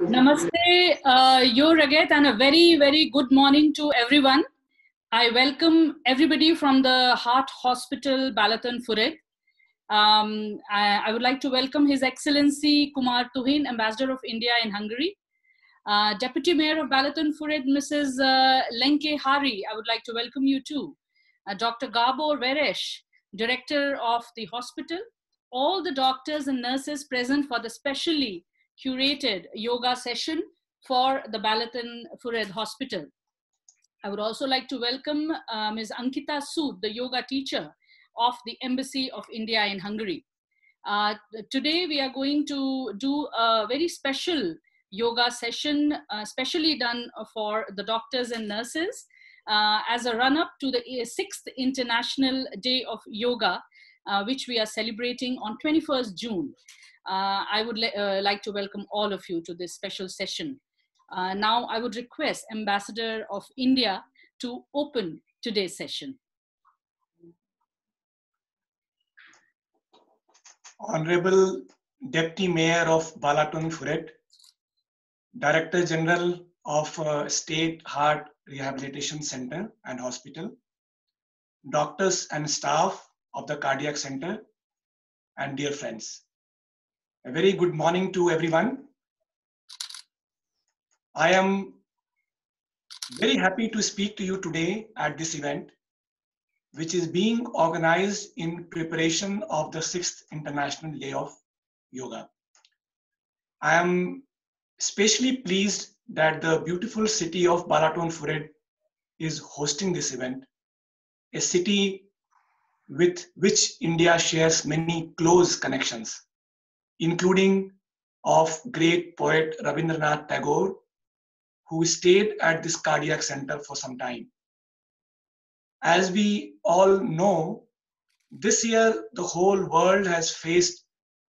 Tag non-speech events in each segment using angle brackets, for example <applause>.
Namaste, uh, Yo Ragat, and a very, very good morning to everyone. I welcome everybody from the Heart Hospital, Balatonfüred. Um, I, I, would like to welcome His Excellency Kumar Tuhin, Ambassador of India in Hungary. Uh, Deputy Mayor of Balaton Fured, Mrs. Uh, Lenke Hari, I would like to welcome you too. Uh, Dr. Gabor Veress, Director of the hospital. All the doctors and nurses present for the specially curated yoga session for the Balaton Fured Hospital. I would also like to welcome uh, Ms. Ankita Sood, the yoga teacher of the Embassy of India in Hungary. Uh, today we are going to do a very special yoga session, uh, specially done for the doctors and nurses uh, as a run-up to the sixth International Day of Yoga, which we are celebrating on 21st June. Uh, I would uh, like to welcome all of you to this special session. Uh, now I would request Ambassador of India to open today's session. Honorable Deputy Mayor of Balatonfüred, Director General of uh, State Heart Rehabilitation Center and Hospital, doctors and staff of the Cardiac Center, and dear friends. A very good morning to everyone. I am very happy to speak to you today at this event, which is being organized in preparation of the sixth International Day of Yoga. I am especially pleased that the beautiful city of Balatonfüred is hosting this event, a city with which India shares many close connections including of great poet Rabindranath Tagore, who stayed at this cardiac center for some time. As we all know, this year the whole world has faced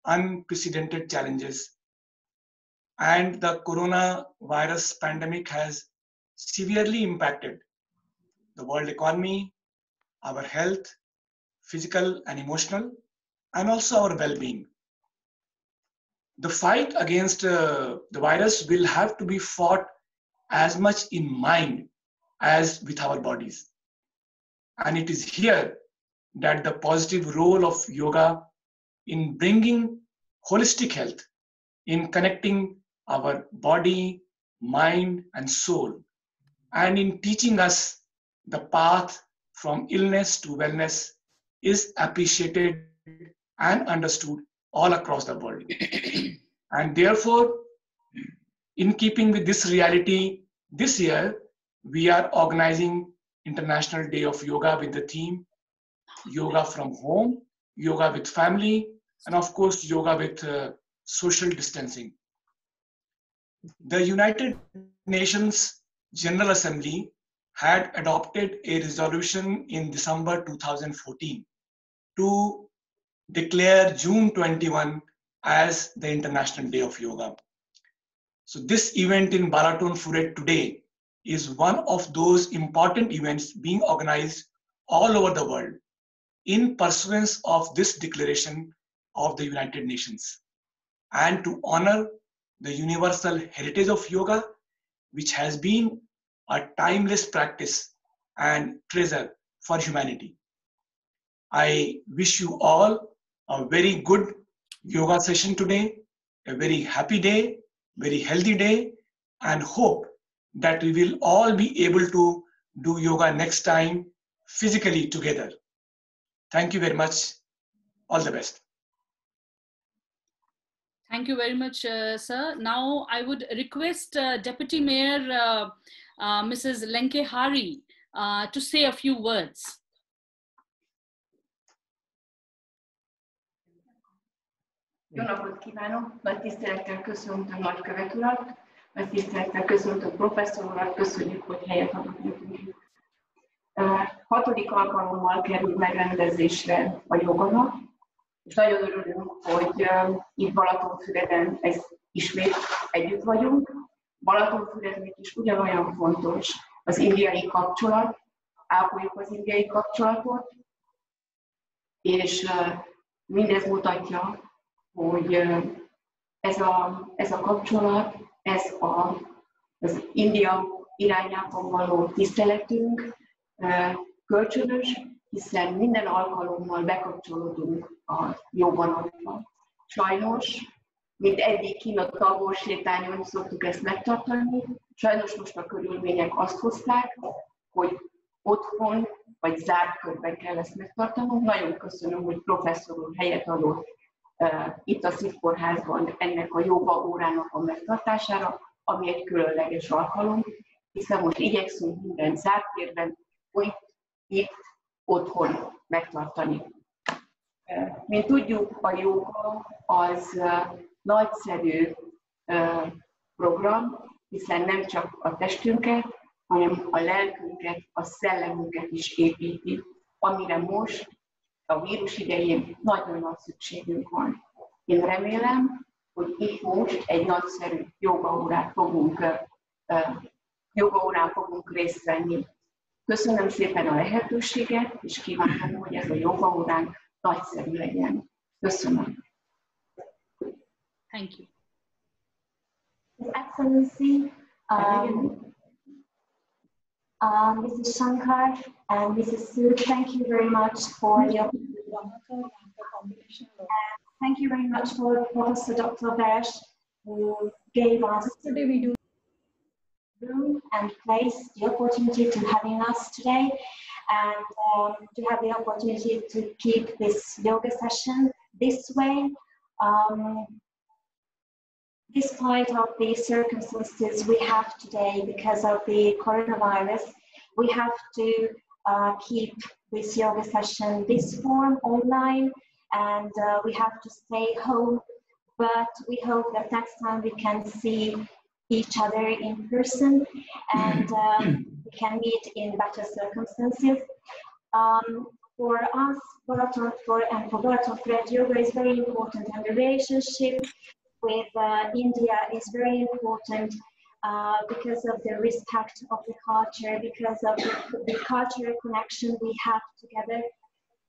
unprecedented challenges, and the coronavirus pandemic has severely impacted the world economy, our health, physical and emotional, and also our well being the fight against uh, the virus will have to be fought as much in mind as with our bodies. And it is here that the positive role of yoga in bringing holistic health, in connecting our body, mind, and soul, and in teaching us the path from illness to wellness is appreciated and understood all across the world. <coughs> and therefore, in keeping with this reality, this year we are organizing International Day of Yoga with the theme Yoga from Home, Yoga with Family, and of course, Yoga with uh, Social Distancing. The United Nations General Assembly had adopted a resolution in December 2014 to declare June 21 as the International Day of Yoga. So this event in Balatonfüred today is one of those important events being organized all over the world in pursuance of this declaration of the United Nations and to honor the universal heritage of yoga, which has been a timeless practice and treasure for humanity. I wish you all a very good yoga session today, a very happy day, very healthy day, and hope that we will all be able to do yoga next time physically together. Thank you very much. All the best. Thank you very much, uh, sir. Now I would request uh, Deputy Mayor uh, uh Mrs. Lenke Hari uh, to say a few words. Jó napot kívánok! Nagy tisztelettel köszöntöm nagykövet urat, nagy tisztelettel köszöntöm professzor urat, köszönjük, hogy helyet adott nekünk. Hatodik alkalommal kerül megrendezésre a joganap, és nagyon örülünk, hogy itt Balatonfüreden ez ismét együtt vagyunk. Balatonfürednek is ugyanolyan fontos az indiai kapcsolat, ápoljuk az indiai kapcsolatot, és mindez mutatja, hogy ez a, ez a kapcsolat, ez a, az India irányában való tiszteletünk kölcsönös, hiszen minden alkalommal bekapcsolódunk a jobbanatba. Sajnos, mint eddig Kína tagol sétányon szoktuk ezt megtartani, sajnos most a körülmények azt hozták, hogy otthon vagy zárt körben kell ezt megtartanunk. Nagyon köszönöm, hogy professzor úr helyet adott itt a szívkórházban ennek a joga órának a megtartására, ami egy különleges alkalom, hiszen most igyekszünk minden zárt térben, hogy itt, otthon megtartani. Mint tudjuk, a joga az nagyszerű program, hiszen nem csak a testünket, hanem a lelkünket, a szellemünket is építi, amire most a vírus idején nagyon nagy szükségünk van. Én remélem, hogy itt most egy nagyszerű jogaórát fogunk, jogaórán fogunk részt venni. Köszönöm szépen a lehetőséget, és kívánom, hogy ez a jogaóránk nagyszerű legyen. Köszönöm. Thank you. His Excellency, um, um, Mrs. Shankar and Mrs. Sood, thank you very much for the Thank you very much for Professor Dr. Besh, who gave us today we do room and place, the opportunity to having us today, and um, to have the opportunity to keep this yoga session this way. Um, despite of the circumstances we have today because of the coronavirus, we have to uh, keep this yoga session this form online and uh, we have to stay home. But we hope that next time we can see each other in person and um, we can meet in better circumstances. Um, for us, for and for Balatonfüred, yoga is very important and the relationship with uh, India is very important uh, because of the respect of the culture, because of the, the cultural connection we have together.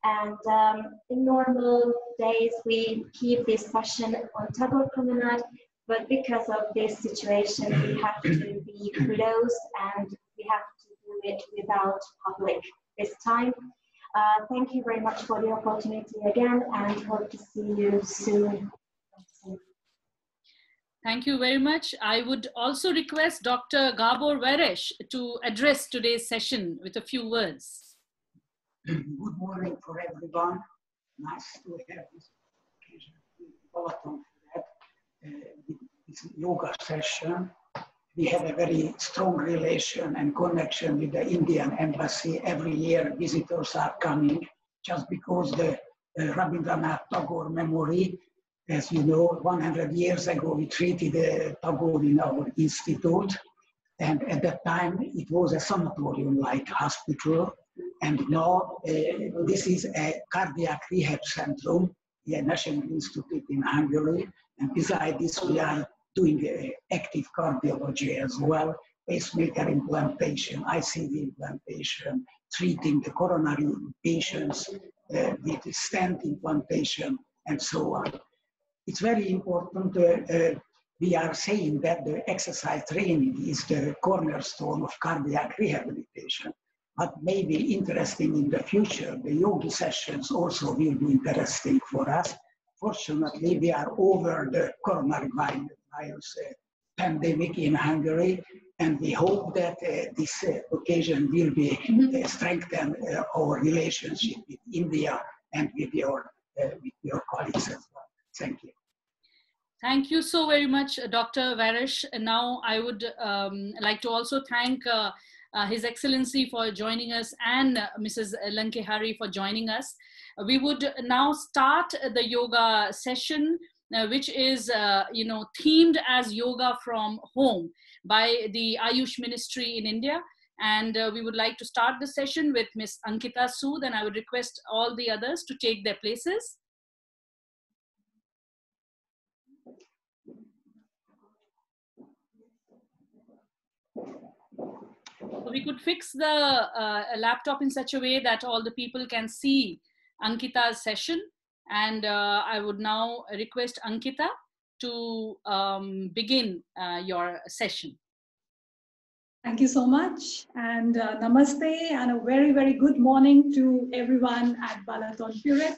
And um, in normal days, we keep this session on Tagore Promenade, but because of this situation, we have to be closed and we have to do it without public this time. Uh, thank you very much for the opportunity again and hope to see you soon. Thank you very much. I would also request Dr. Gabor Veress to address today's session with a few words. Good morning for everyone. Nice to have this occasion for uh, this yoga session. We have a very strong relation and connection with the Indian embassy. Every year visitors are coming just because the uh, Rabindranath Tagore memory as you know, 100 years ago, we treated a Tagore in our institute. And at that time, it was a sanatorium-like hospital. And now uh, this is a cardiac rehab center, a national institute in Hungary. And beside this, we are doing uh, active cardiology as well, pacemaker implantation, ICD implantation, treating the coronary patients uh, with stent implantation, and so on it's very important. Uh, uh, we are saying that the exercise training is the cornerstone of cardiac rehabilitation. But maybe interesting in the future, the yoga sessions also will be interesting for us. Fortunately, we are over the coronavirus uh, pandemic in Hungary, and we hope that uh, this uh, occasion will be uh, strengthen uh, our relationship with India and with your with your colleagues as well. Thank you. Thank you so very much, uh, Dr. Varish. And Now, I would um, like to also thank uh, uh, His Excellency for joining us and uh, Mrs. Lenke Hari for joining us. we would now start the yoga session, uh, which is, uh, you know, themed as yoga from home by the Ayush Ministry in India. And we would like to start the session with Ms. Ankita Sood, and I would request all the others to take their places. We could fix the uh, laptop in such a way that all the people can see Ankita's session. And uh, I would now request Ankita to um, begin uh, your session. Thank you so much. And uh, namaste and a very, very good morning to everyone at Balaton.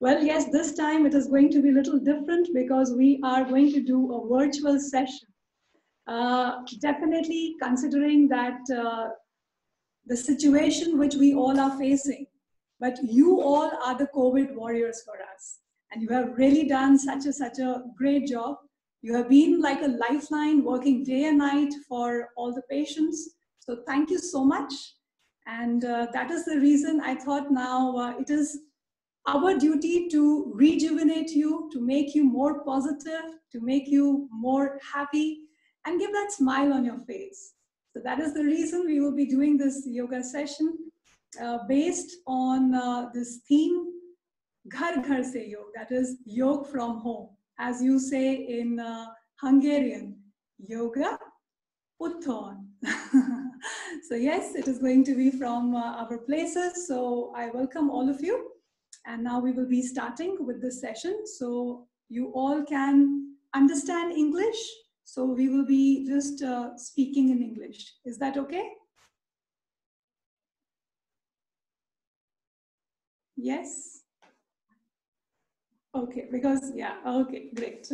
Well, yes, this time it is going to be a little different because we are going to do a virtual session. Uh, definitely considering that uh, the situation which we all are facing, but you all are the COVID warriors for us. And you have really done such a, such a great job. You have been like a lifeline working day and night for all the patients. So thank you so much. And uh, that is the reason I thought now uh, it is our duty to rejuvenate you, to make you more positive, to make you more happy, and give that smile on your face. So that is the reason we will be doing this yoga session uh, based on uh, this theme, Ghar Ghar Se Yog, that is yoga from home as you say in uh, Hungarian, yoga utthon. <laughs> so yes, it is going to be from uh, our places. So I welcome all of you. And now we will be starting with this session. So you all can understand English. So we will be just uh, speaking in English. Is that okay? Yes? Okay, because, yeah, okay, great.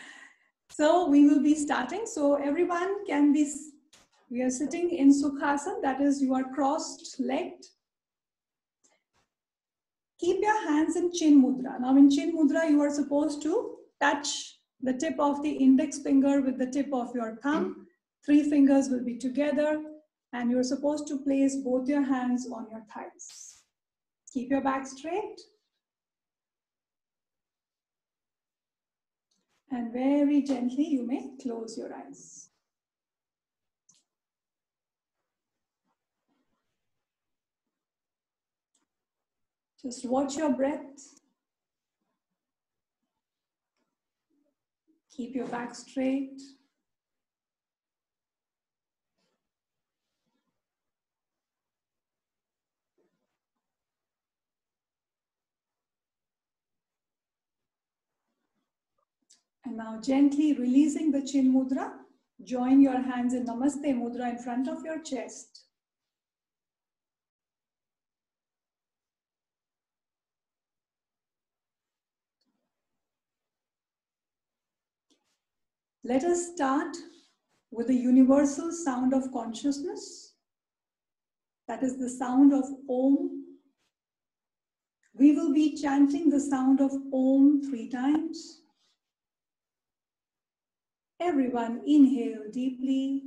<laughs> so we will be starting. So everyone can be, we are sitting in Sukhasana, that is you are crossed legged. Keep your hands in Chin Mudra. Now in Chin Mudra, you are supposed to touch the tip of the index finger with the tip of your thumb. Three fingers will be together and you're supposed to place both your hands on your thighs. Keep your back straight. And very gently, you may close your eyes. Just watch your breath. Keep your back straight. And now gently releasing the chin mudra, join your hands in Namaste mudra in front of your chest. Let us start with the universal sound of consciousness. That is the sound of Om. We will be chanting the sound of Om three times. Everyone inhale deeply.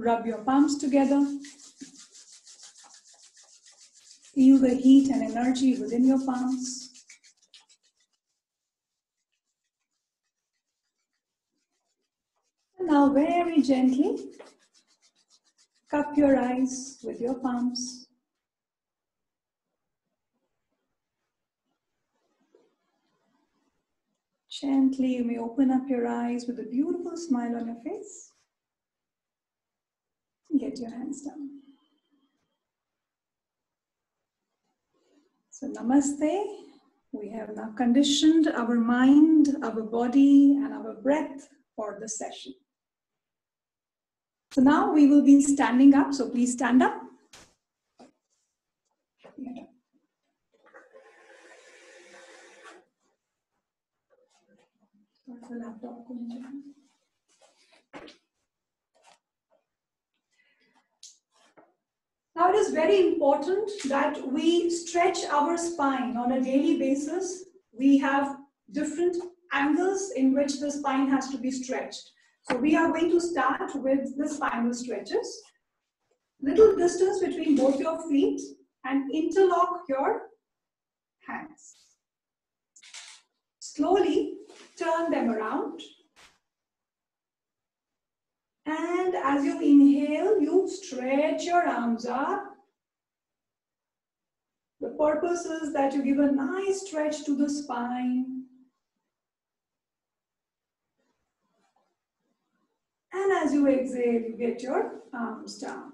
Rub your palms together. Feel the heat and energy within your palms. And now very gently, cup your eyes with your palms. Gently, you may open up your eyes with a beautiful smile on your face. Get your hands down. So, namaste. We have now conditioned our mind, our body, and our breath for the session. So, now we will be standing up. So, please stand up. Now it is very important that we stretch our spine on a daily basis. We have different angles in which the spine has to be stretched. So we are going to start with the spinal stretches. Little distance between both your feet and interlock your hands. Slowly turn them around. And as you inhale, you stretch your arms up. The purpose is that you give a nice stretch to the spine. And as you get your arms down.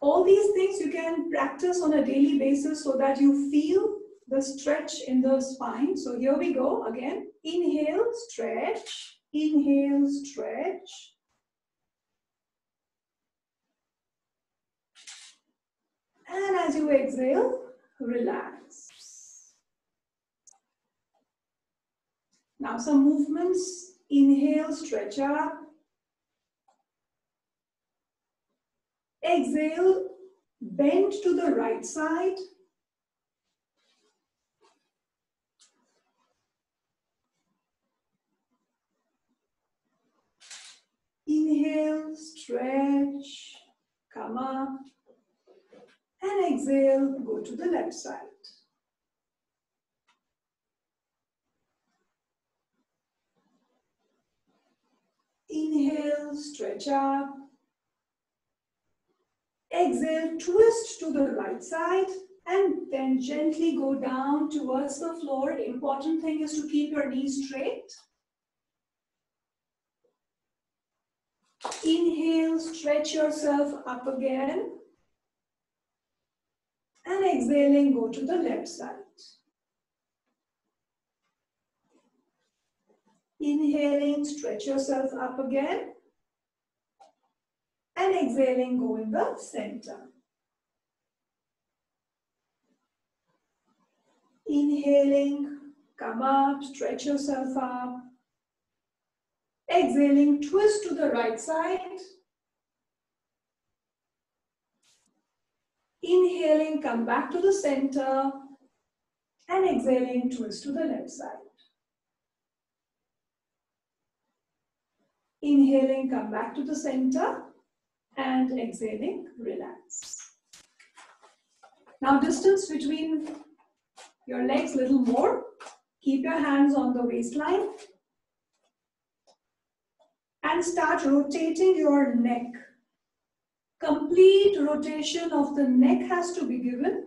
All these things you can practice on a daily basis so that you feel the stretch in the spine. So here we go again. Inhale, stretch. Inhale, stretch. And as you exhale, relax. Now some movements. Inhale, stretch up. Exhale, bend to the right side. Inhale, stretch, come up. And exhale, go to the left side. Inhale, stretch up. Exhale, twist to the right side and then gently go down towards the floor. Important thing is to keep your knees straight. Inhale, stretch yourself up again. And exhaling, go to the left side. Inhaling, stretch yourself up again. And exhaling, go in the center. Inhaling, come up, stretch yourself up. Exhaling, twist to the right side. Inhaling, come back to the center. And exhaling, twist to the left side. Inhaling, come back to the center. And exhaling, relax. Now distance between your legs a little more. Keep your hands on the waistline and start rotating your neck. Complete rotation of the neck has to be given.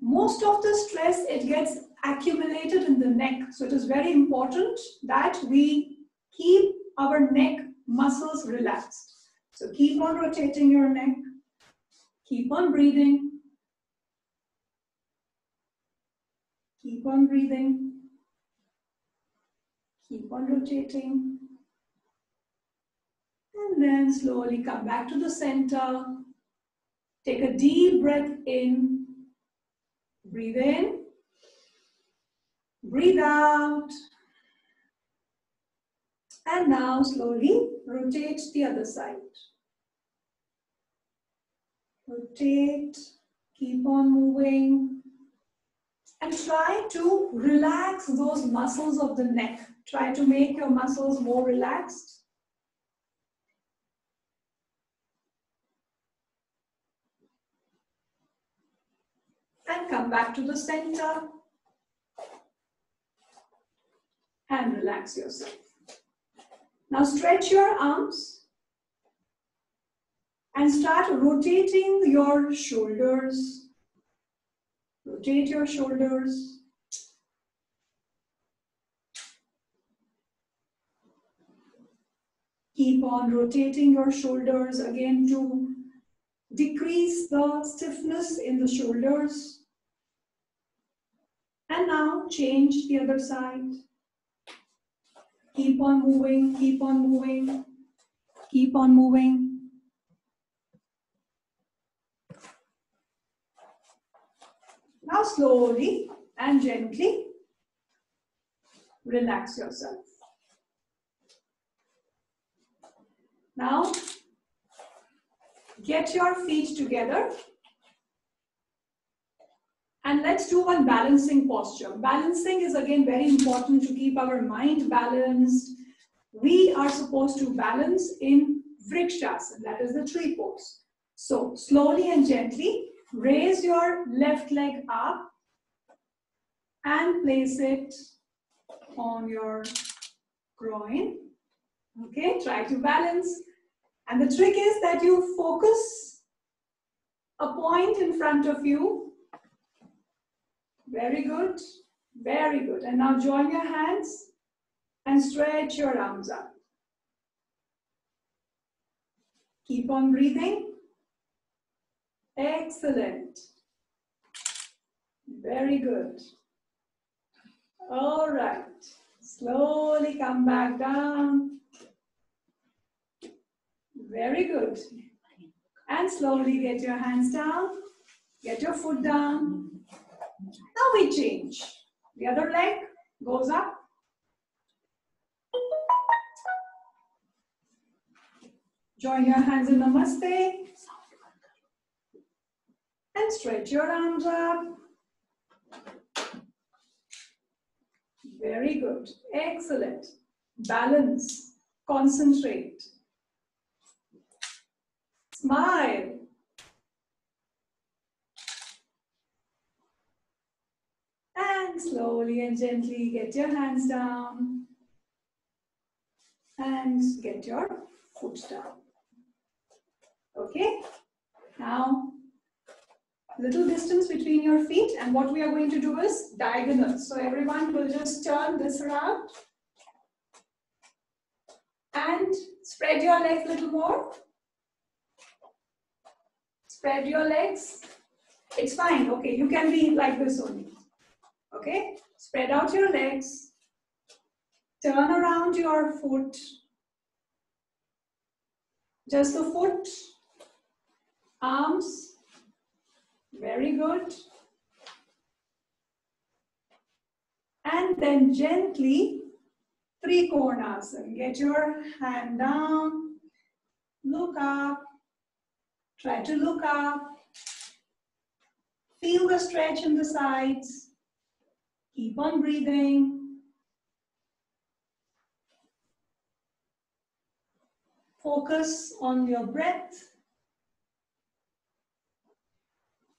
Most of the stress, it gets accumulated in the neck. So it is very important that we keep our neck muscles relaxed. So keep on rotating your neck. Keep on breathing. Keep on breathing. Keep on rotating. And then slowly come back to the center. Take a deep breath in. Breathe in. Breathe out. And now slowly rotate the other side. Rotate, keep on moving. And try to relax those muscles of the neck. Try to make your muscles more relaxed. and come back to the center and relax yourself. Now stretch your arms and start rotating your shoulders. Rotate your shoulders. Keep on rotating your shoulders again to decrease the stiffness in the shoulders. And now change the other side. Keep on moving, keep on moving, keep on moving. Now slowly and gently relax yourself. Now, get your feet together and let's do one balancing posture. Balancing is again very important to keep our mind balanced. We are supposed to balance in Vrikshasana, that is the tree pose. So slowly and gently raise your left leg up and place it on your groin. Okay, try to balance. And the trick is that you focus a point in front of you. Very good, very good. And now join your hands and stretch your arms up. Keep on breathing. Excellent. Very good. All right. Slowly come back down. Very good. And slowly get your hands down. Get your foot down. We change. The other leg goes up. Join your hands in Namaste. And stretch your arms up. Very good. Excellent. Balance. Concentrate. Smile. And slowly and gently get your hands down. And get your foot down. Okay? Now, little distance between your feet and what we are going to do is diagonal. So everyone will just turn this around and spread your legs a little more. Spread your legs. It's fine, okay, you can be like this only. Okay, spread out your legs. Turn around your foot. Just the foot, arms, very good. And then gently, Trikonasana. Get your hand down, look up, try to look up. Feel the stretch in the sides. Keep on breathing. Focus on your breath.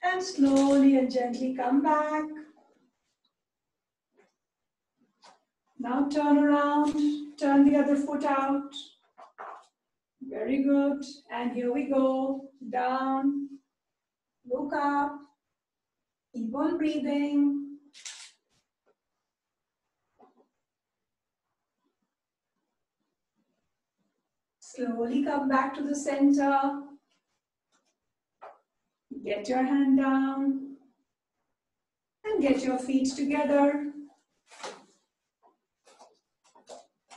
And slowly and gently come back. Now turn around, turn the other foot out. Very good. And here we go. Down, look up, keep on breathing. Slowly come back to the center. Get your hand down and get your feet together.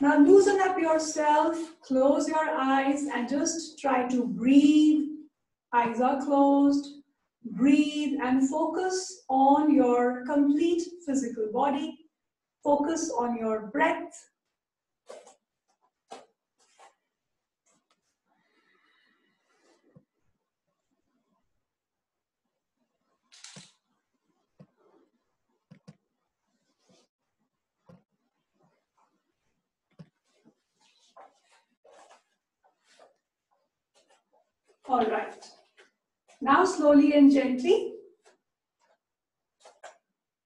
Now loosen up yourself, close your eyes and just try to breathe. Eyes are closed. Breathe and focus on your complete physical body. Focus on your breath. All right. Now slowly and gently,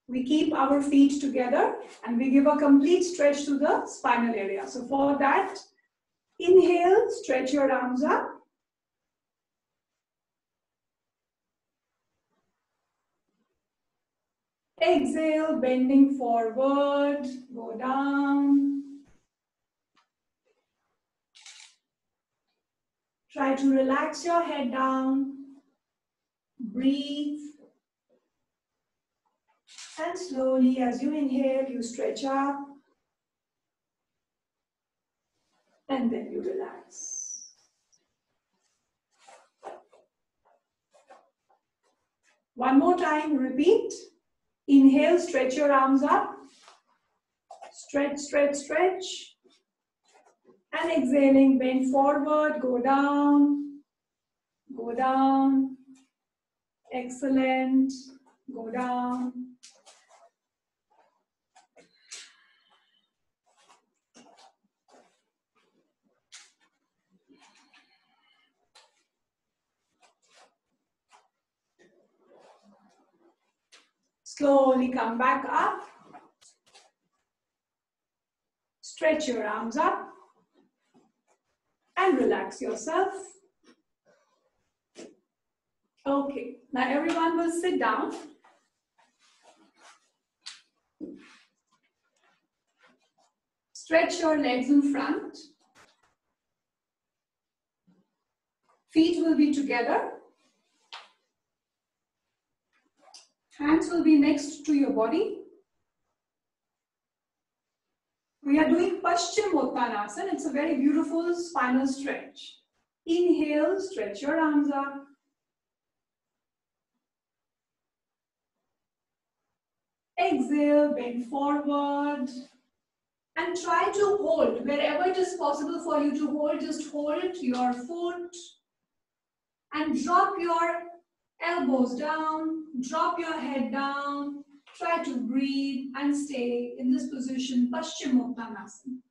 we keep our feet together and we give a complete stretch to the spinal area. So for that, inhale, stretch your arms up. Exhale, bending forward, go down. Try to relax your head down. Breathe. And slowly, as you inhale, you stretch up. And then you relax. One more time, repeat. Inhale, stretch your arms up. Stretch, stretch, stretch. And exhaling, bend forward, go down, go down. Excellent. Go down. Slowly come back up. Stretch your arms up and relax yourself. Okay, now everyone will sit down. Stretch your legs in front. Feet will be together. Hands will be next to your body. We are doing Paschimottanasana. It's a very beautiful spinal stretch. Inhale, stretch your arms up. Exhale, bend forward. And try to hold, wherever it is possible for you to hold, just hold your foot and drop your elbows down, drop your head down, try to breathe and stay in this position, Paschimottanasana.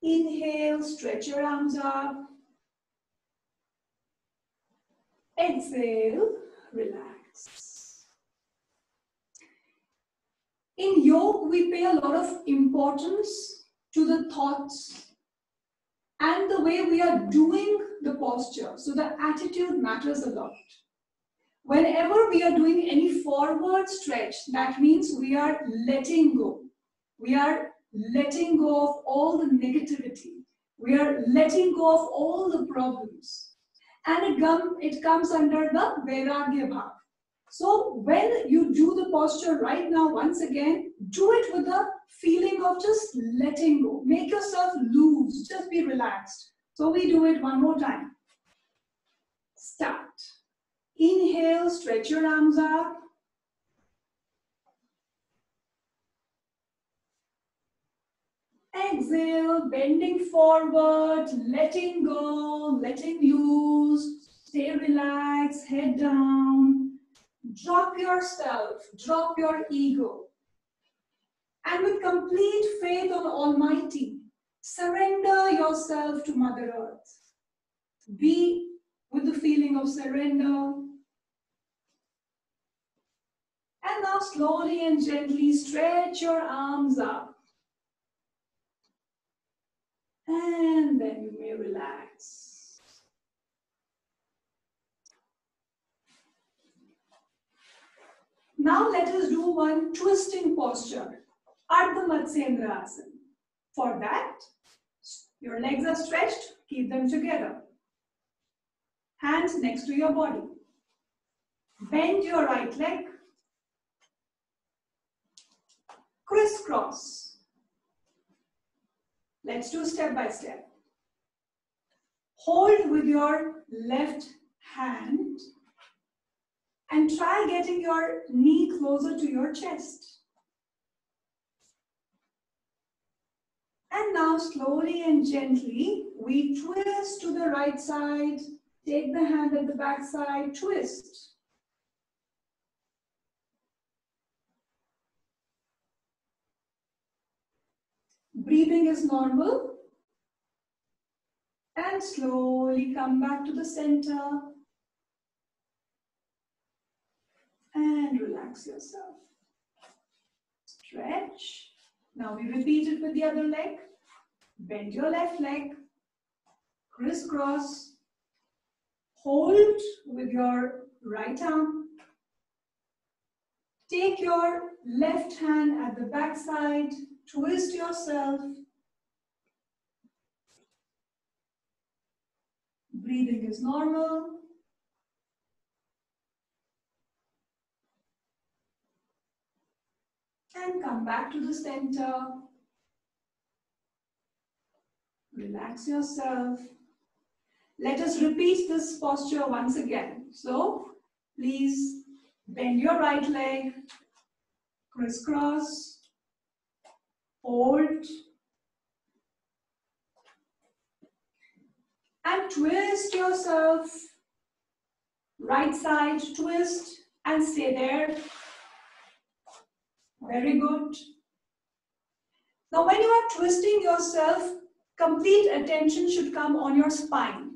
Inhale, stretch your arms up. Exhale, relax. In yoga, we pay a lot of importance to the thoughts and the way we are doing the posture. So the attitude matters a lot. Whenever we are doing any forward stretch, that means we are letting go. We are letting go of all the negativity. We are letting go of all the problems. And it, com it comes under the Vairagya Bhav. So when you do the posture right now, once again, do it with a feeling of just letting go. Make yourself loose, just be relaxed. So we do it one more time. Start. Inhale, stretch your arms up. Exhale, bending forward, letting go, letting loose. Stay relaxed, head down. Drop yourself, drop your ego. And with complete faith on Almighty, surrender yourself to Mother Earth. Be with the feeling of surrender. And now slowly and gently stretch your arms up. And then you may relax. Now let us do one twisting posture, Ardha Matsyendra Asana. For that, your legs are stretched, keep them together. Hands next to your body. Bend your right leg. Crisscross. Let's do step by step. Hold with your left hand and try getting your knee closer to your chest. And now slowly and gently, we twist to the right side, take the hand at the back side, twist. Breathing is normal. And slowly come back to the center. And relax yourself. Stretch. Now we repeat it with the other leg. Bend your left leg. Crisscross. Hold with your right arm. Take your left hand at the back side twist yourself. Breathing is normal. And come back to the center. Relax yourself. let us repeat this posture once again. So please bend your right leg, crisscross, hold, and twist yourself. Right side twist and stay there. Very good. Now when you are twisting yourself, complete attention should come on your spine.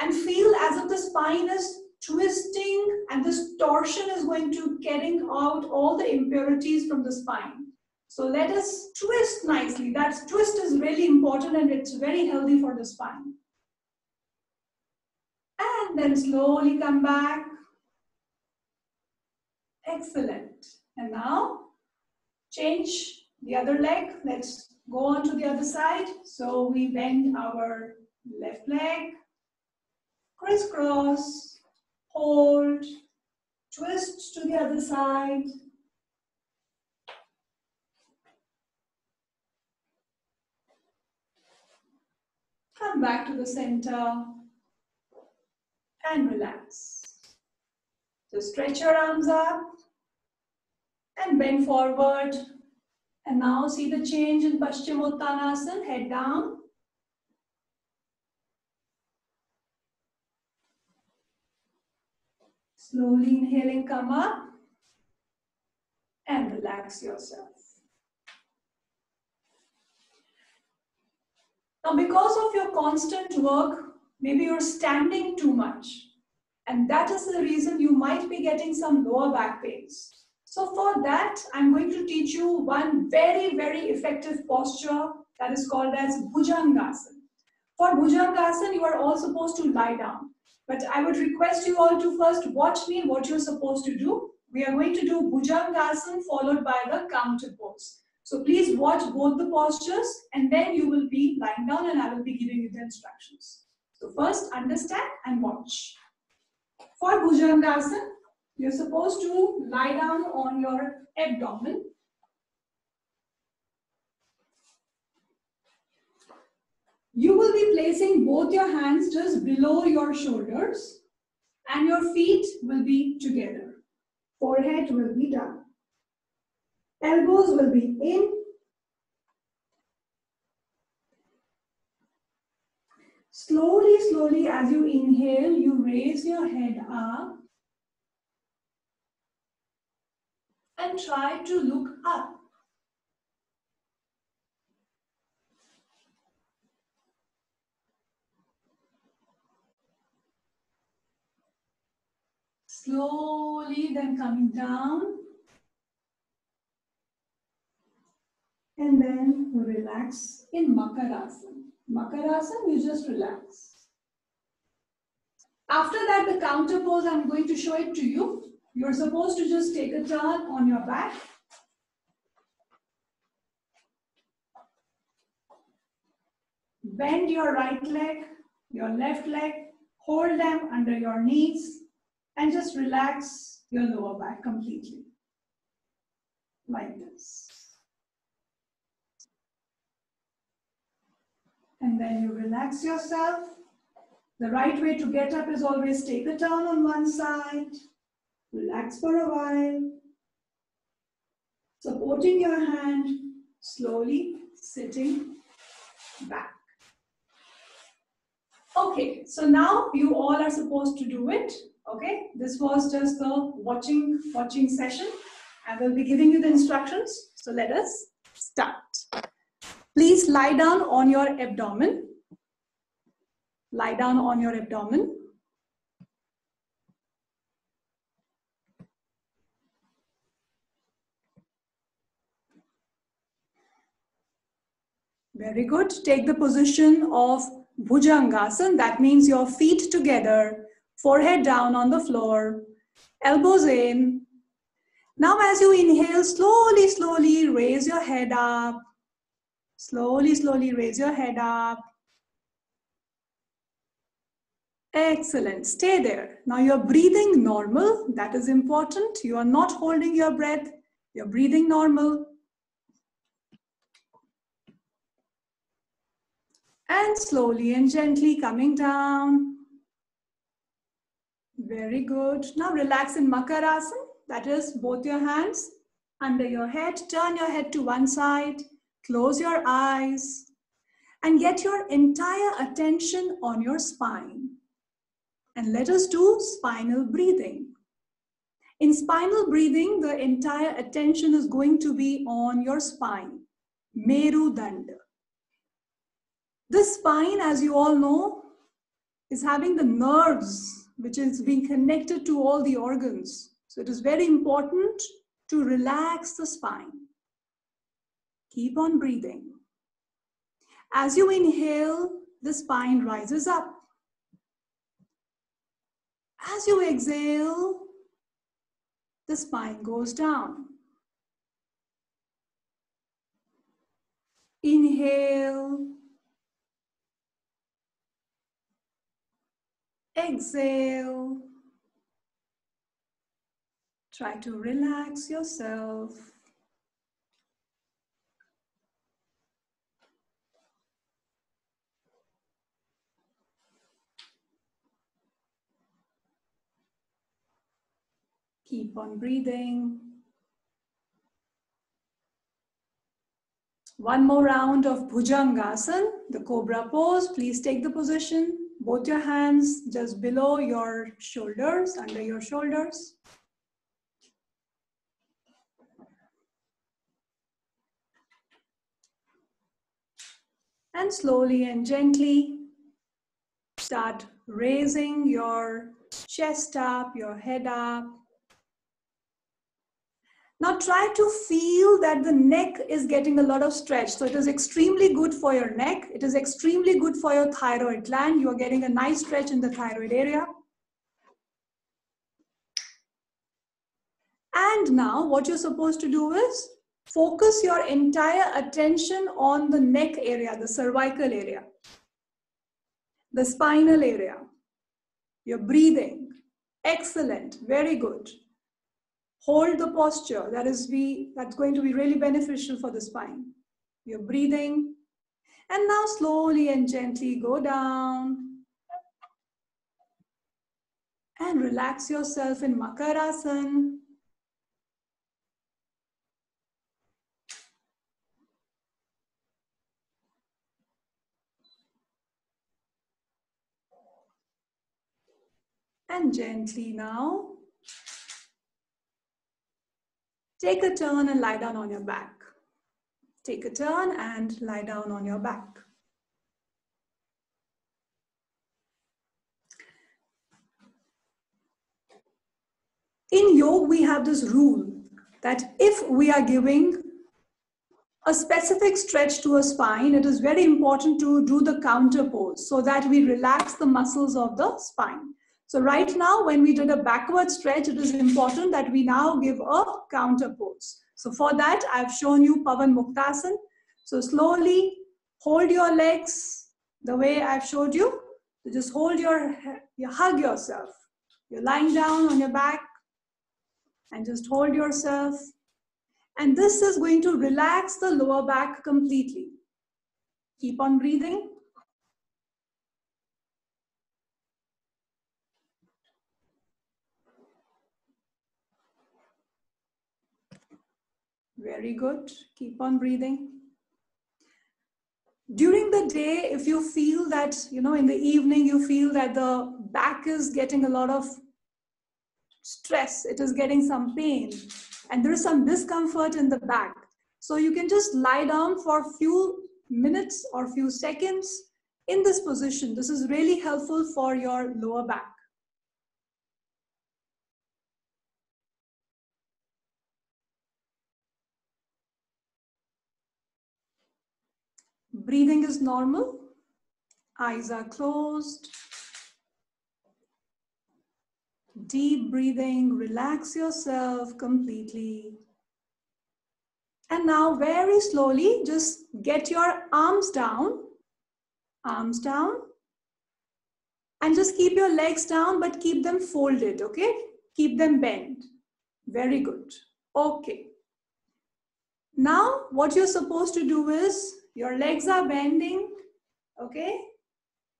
And feel as if the spine is twisting and this torsion is going to getting out all the impurities from the spine. So let us twist nicely. That twist is really important and it's very healthy for the spine. Then slowly come back. Excellent. And now change the other leg. Let's go on to the other side. So we bend our left leg, crisscross, hold, twist to the other side. Come back to the center and relax. So stretch your arms up and bend forward. And now see the change in Paschimottanasana, head down. Slowly inhaling, come up and relax yourself. Now, because of your constant work, maybe you're standing too much. And that is the reason you might be getting some lower back pains. So for that, I'm going to teach you one very, very effective posture that is called as Bhujangasana. For Bhujangasana, you are all supposed to lie down. But I would request you all to first watch me what you're supposed to do. We are going to do Bhujangasana followed by the counter pose. So please watch both the postures and then you will be lying down and I will be giving you the instructions. So first understand and watch. For Bhujangasana, you're supposed to lie down on your abdomen. You will be placing both your hands just below your shoulders and your feet will be together. Forehead will be down. Elbows will be in. Slowly, slowly, as you inhale, you raise your head up and try to look up. Slowly, then coming down. And then relax in Makarasana. Makarasana, you just relax. After that, the counter pose, I'm going to show it to you. You're supposed to just take a turn on your back. Bend your right leg, your left leg, hold them under your knees, and just relax your lower back completely. Like this. And then you relax yourself. The right way to get up is always take a turn on one side, relax for a while, supporting your hand, slowly sitting back. Okay, so now you all are supposed to do it. Okay, this was just the watching watching session. I will be giving you the instructions. So let us start. Please lie down on your abdomen. Lie down on your abdomen. Very good. Take the position of Bhujangasana. That means your feet together, forehead down on the floor, elbows in. Now as you inhale, slowly, slowly raise your head up. Slowly, slowly raise your head up. Excellent. Stay there. Now you're breathing normal. That is important. You are not holding your breath. You're breathing normal. And slowly and gently coming down. Very good. Now relax in Makarasana. That is both your hands under your head. Turn your head to one side. Close your eyes. And get your entire attention on your spine. And let us do spinal breathing. In spinal breathing, the entire attention is going to be on your spine. Meru Danda. The spine, as you all know, is having the nerves which is being connected to all the organs. So it is very important to relax the spine. Keep on breathing. As you inhale, the spine rises up. As you exhale, the spine goes down. Inhale. Exhale. Try to relax yourself. Keep on breathing. One more round of Bhujangasana, the cobra pose. Please take the position. Both your hands just below your shoulders, under your shoulders. And slowly and gently start raising your chest up, your head up, now try to feel that the neck is getting a lot of stretch. So it is extremely good for your neck. It is extremely good for your thyroid gland. You are getting a nice stretch in the thyroid area. And now what you're supposed to do is focus your entire attention on the neck area, the cervical area, the spinal area. You're breathing. Excellent. Very good hold the posture. That is be that's going to be really beneficial for the spine. You're breathing. And now slowly and gently go down. And relax yourself in makarasana and gently now Take a turn and lie down on your back. Take a turn and lie down on your back. In yoga, we have this rule that if we are giving a specific stretch to a spine, it is very important to do the counter pose so that we relax the muscles of the spine. So right now, when we did a backward stretch, it is important that we now give a counter pose. So for that, I've shown you Pavan Muktasana. So slowly hold your legs the way I've showed you. So just hold your, you hug yourself. You're lying down on your back and just hold yourself. And this is going to relax the lower back completely. Keep on breathing. Very good. Keep on breathing. During the day, if you feel that, you know, in the evening, you feel that the back is getting a lot of stress, it is getting some pain, and there is some discomfort in the back. So you can just lie down for a few minutes or few seconds in this position. This is really helpful for your lower back. Breathing is normal. Eyes are closed. Deep breathing, relax yourself completely. And now very slowly, just get your arms down, arms down. And just keep your legs down, but keep them folded, okay? Keep them bent. Very good. Okay. Now, what you're supposed to do is your legs are bending Okay?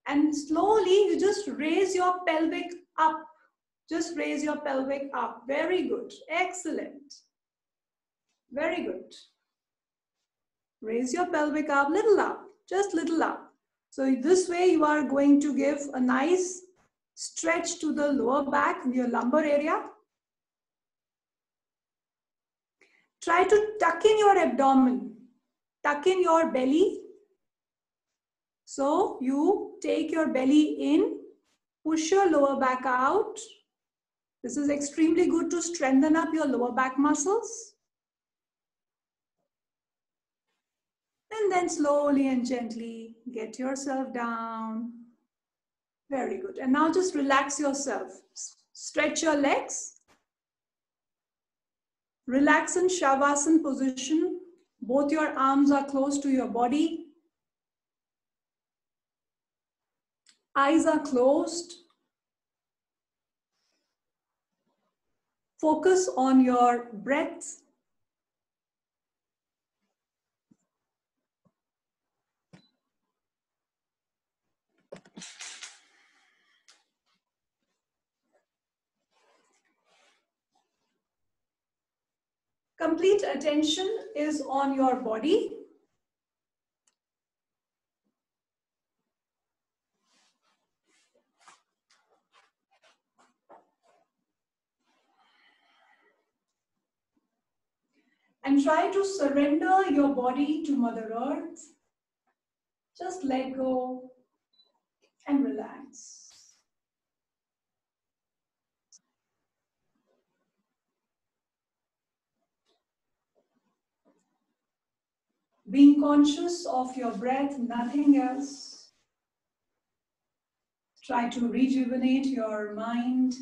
And slowly you just raise your pelvic up. Just raise your pelvic up. Very good. Excellent. Very good. Raise your pelvic up, little up, just little up. So this way you are going to give a nice stretch to the lower back, your lumbar area. Try to tuck in your abdomen, tuck in your belly. So you take your belly in, push your lower back out. This is extremely good to strengthen up your lower back muscles. And then slowly and gently get yourself down. Very good. And now just relax yourself. Stretch your legs. Relax in Shavasana position. Both your arms are close to your body. Eyes are closed. Focus on your breath Complete attention is on your body. And try to surrender your body to Mother Earth. Just let go and relax. Being conscious of your breath, nothing else. Try to rejuvenate your mind,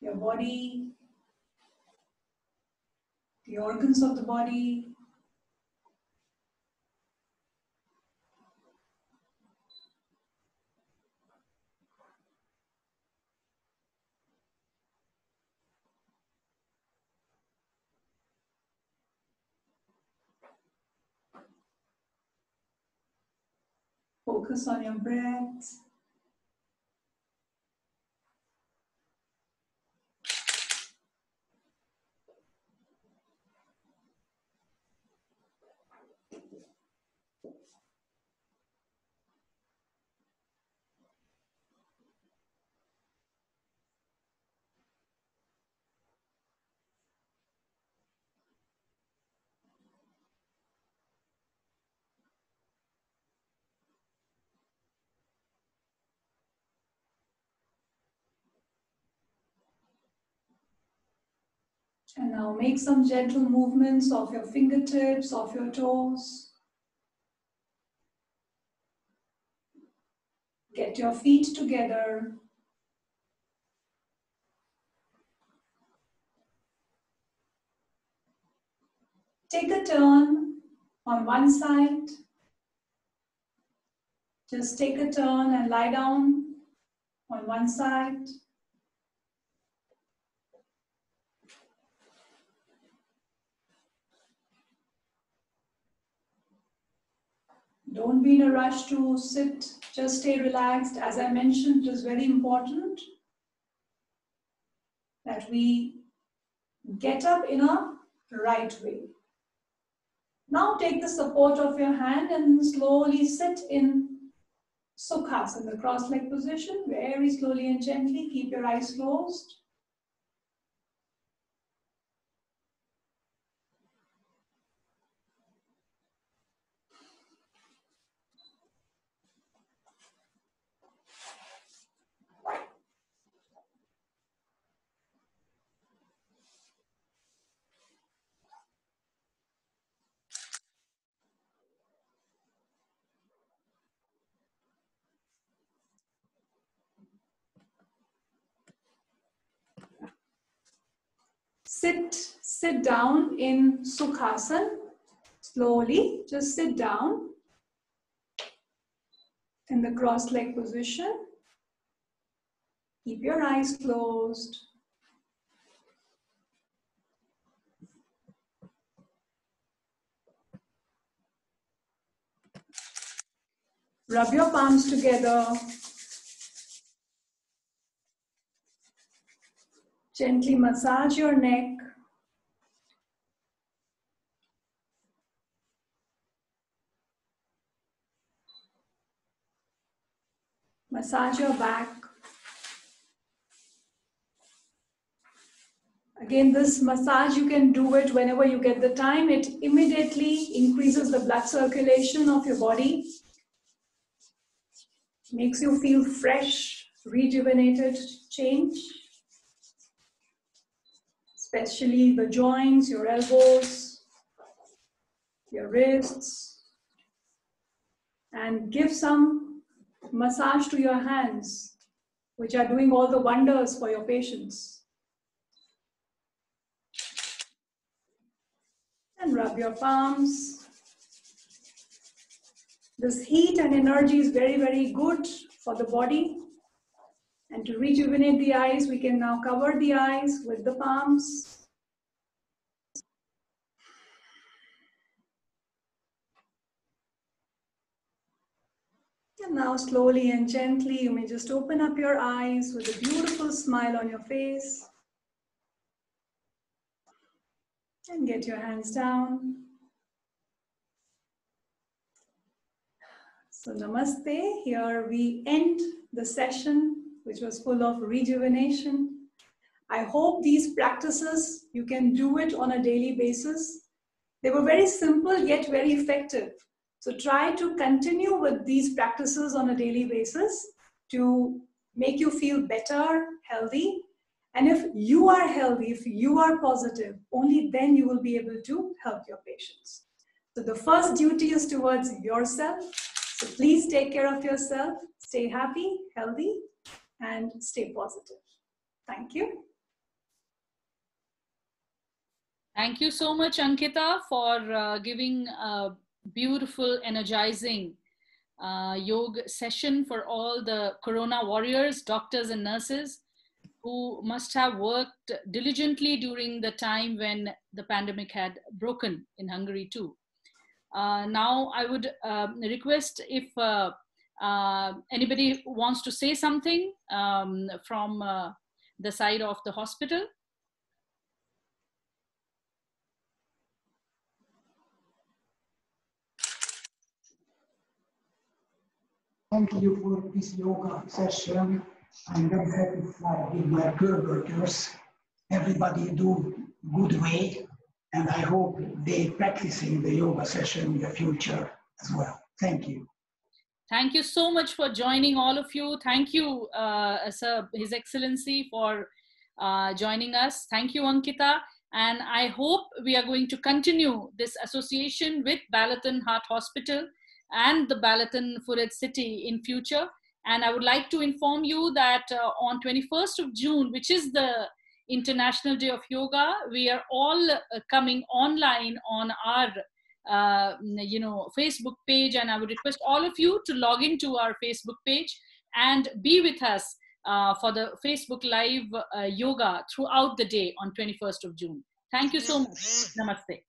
your body, the organs of the body. Focus on your breath. And now make some gentle movements of your fingertips, of your toes. Get your feet together. Take a turn on one side. Just take a turn and lie down on one side. Don't be in a rush to sit, just stay relaxed. As I mentioned, it is very important that we get up in a right way. Now take the support of your hand and slowly sit in Sukhasana, the cross-leg position. Very slowly and gently, keep your eyes closed. Sit, sit down in Sukhasana. Slowly, just sit down in the cross leg position. Keep your eyes closed. Rub your palms together. Gently massage your neck. Massage your back. Again, this massage, you can do it whenever you get the time. It immediately increases the blood circulation of your body, makes you feel fresh, rejuvenated, change, especially the joints, your elbows, your wrists, and give some massage to your hands, which are doing all the wonders for your patients. and rub your palms. This heat and energy is very, very good for the body. And to rejuvenate the eyes, we can now cover the eyes with the palms. And now slowly and gently, you may just open up your eyes with a beautiful smile on your face. And get your hands down. So namaste. Here we end the session, which was full of rejuvenation. I hope these practices, you can do it on a daily basis. They were very simple, yet very effective. So try to continue with these practices on a daily basis to make you feel better, healthy, and if you are healthy, if you are positive, only then you will be able to help your patients. So the first duty is towards yourself. So please take care of yourself, stay happy, healthy, and stay positive. Thank you. Thank you so much, Ankita, for uh, giving a beautiful, energizing uh, yoga session for all the Corona warriors, doctors, and nurses who must have worked diligently during the time when the pandemic had broken in Hungary too. Uh, now I would uh, request if uh anybody wants to say something um, from uh, the side of the hospital. Thank you for this yoga session. I'm very satisfied with my co-workers. Everybody do good way, and I hope they practicing the yoga session in the future as well. Thank you. Thank you so much for joining all of you. Thank you, uh, Sir, His Excellency, for uh, joining us. Thank you, Ankita. And I hope we are going to continue this association with Balaton Heart Hospital and the Balaton Phuret City in future. And I would like to inform you that uh, on 21st of June, which is the International Day of Yoga, we are all uh, coming online on our uh, you know Facebook page, and I would request all of you to log into our Facebook page and be with us uh, for the Facebook Live uh, yoga throughout the day on 21st of June. Thank you so much. Namaste.